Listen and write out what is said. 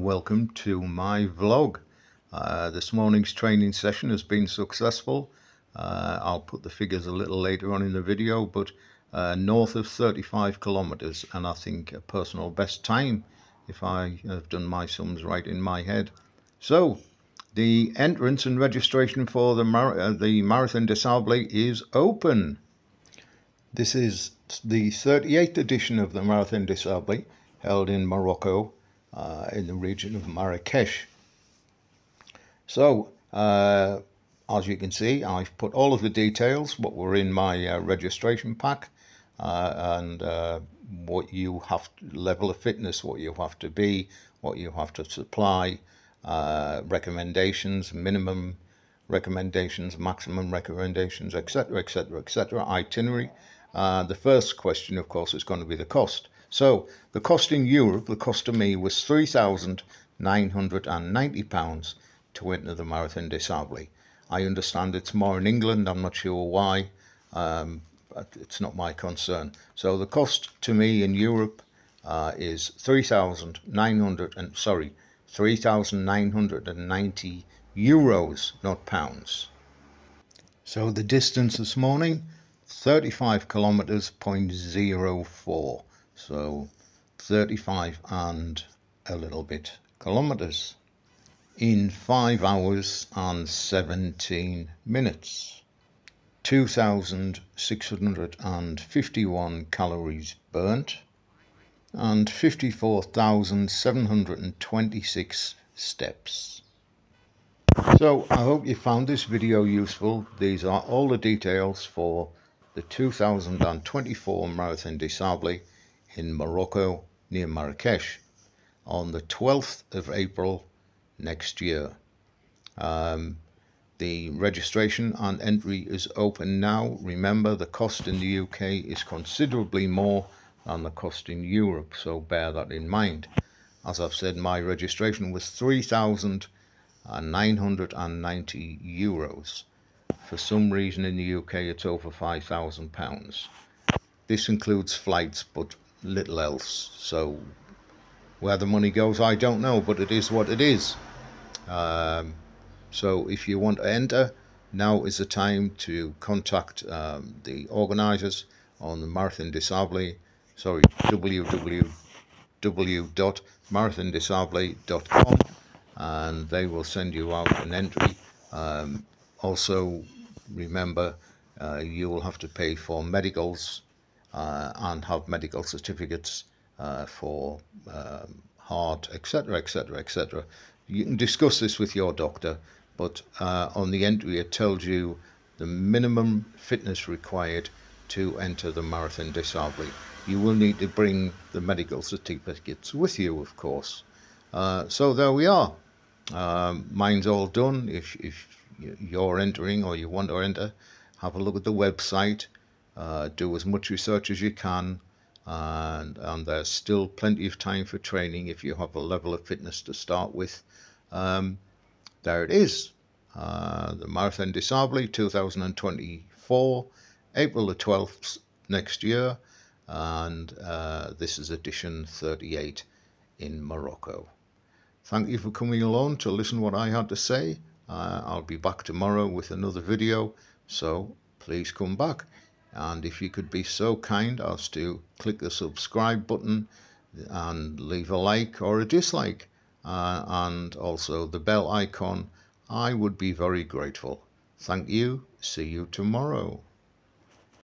welcome to my vlog. Uh, this morning's training session has been successful. Uh, I'll put the figures a little later on in the video, but uh, north of 35 kilometers, and I think a personal best time if I have done my sums right in my head. So, the entrance and registration for the, Mar uh, the Marathon des Sables is open. This is the 38th edition of the Marathon des Sables held in Morocco uh, in the region of Marrakesh. So, uh, as you can see, I've put all of the details, what were in my uh, registration pack, uh, and uh, what you have, to, level of fitness, what you have to be, what you have to supply, uh, recommendations, minimum recommendations, maximum recommendations, etc., etc., etc., itinerary. the first question, of course, is going to be the cost. So the cost in Europe, the cost to me was £3,990 to enter the Marathon des Sables. I understand it's more in England, I'm not sure why, um, but it's not my concern. So the cost to me in Europe uh, is 3,900 and sorry, 3,990 euros, not pounds. So the distance this morning, 35 kilometers, 0.04 so 35 and a little bit kilometers in 5 hours and 17 minutes. 2651 calories burnt and 54,726 steps. So I hope you found this video useful. These are all the details for the 2024 Marathon des Sables in Morocco near Marrakesh on the 12th of April next year. Um, the registration and entry is open now. Remember, the cost in the UK is considerably more than the cost in Europe, so bear that in mind. As I've said, my registration was 3,990 euros. For some reason in the UK, it's over £5,000. This includes flights, but little else. So where the money goes, I don't know, but it is what it is. Um, so if you want to enter, now is the time to contact um, the organisers on the Marathon sorry, www.marathondessables.com and they will send you out an entry. Um, also, remember, uh, you will have to pay for medicals and have medical certificates uh, for um, heart, etc., etc., etc. You can discuss this with your doctor, but uh, on the entry it tells you the minimum fitness required to enter the Marathon des Sables. You will need to bring the medical certificates with you, of course. Uh, so there we are. Um, mine's all done. If, if you're entering or you want to enter, have a look at the website uh, do as much research as you can and, and there's still plenty of time for training if you have a level of fitness to start with. Um, there it is. Uh, the Marathon des Sables 2024 April the 12th next year and uh, this is edition 38 in Morocco. Thank you for coming along to listen what I had to say. Uh, I'll be back tomorrow with another video so please come back and if you could be so kind as to click the subscribe button and leave a like or a dislike uh, and also the bell icon I would be very grateful. Thank you. See you tomorrow